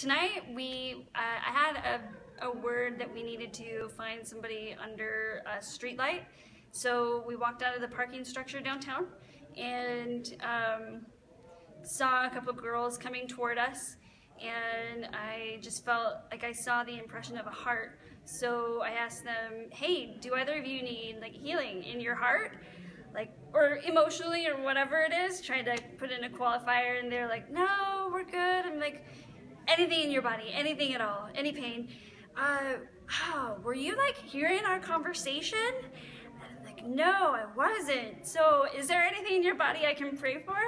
tonight we uh, I had a, a word that we needed to find somebody under a street light. So we walked out of the parking structure downtown and um, saw a couple girls coming toward us and I just felt like I saw the impression of a heart. So I asked them, "Hey, do either of you need like healing in your heart?" Like or emotionally or whatever it is, trying to put in a qualifier and they're like, "No, we're good." I'm like, anything in your body, anything at all, any pain. Uh, oh, were you like hearing our conversation? Like, no, I wasn't. So is there anything in your body I can pray for?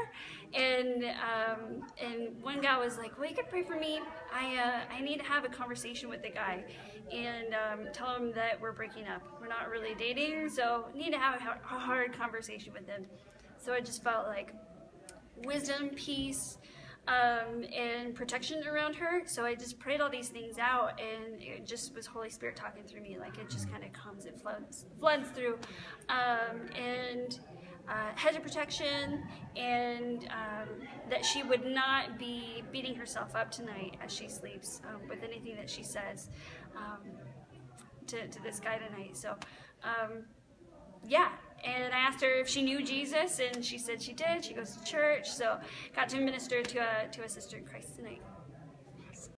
And um, and one guy was like, well, you could pray for me. I uh, I need to have a conversation with the guy and um, tell him that we're breaking up. We're not really dating, so need to have a hard conversation with him. So I just felt like wisdom, peace, um, and protection around her. So I just prayed all these things out, and it just was Holy Spirit talking through me. Like it just kind of comes, it floods, floods through, um, and uh, hedge of protection, and um, that she would not be beating herself up tonight as she sleeps um, with anything that she says um, to, to this guy tonight. So um, yeah, asked her if she knew Jesus, and she said she did. She goes to church, so got to minister to a to a sister in Christ tonight.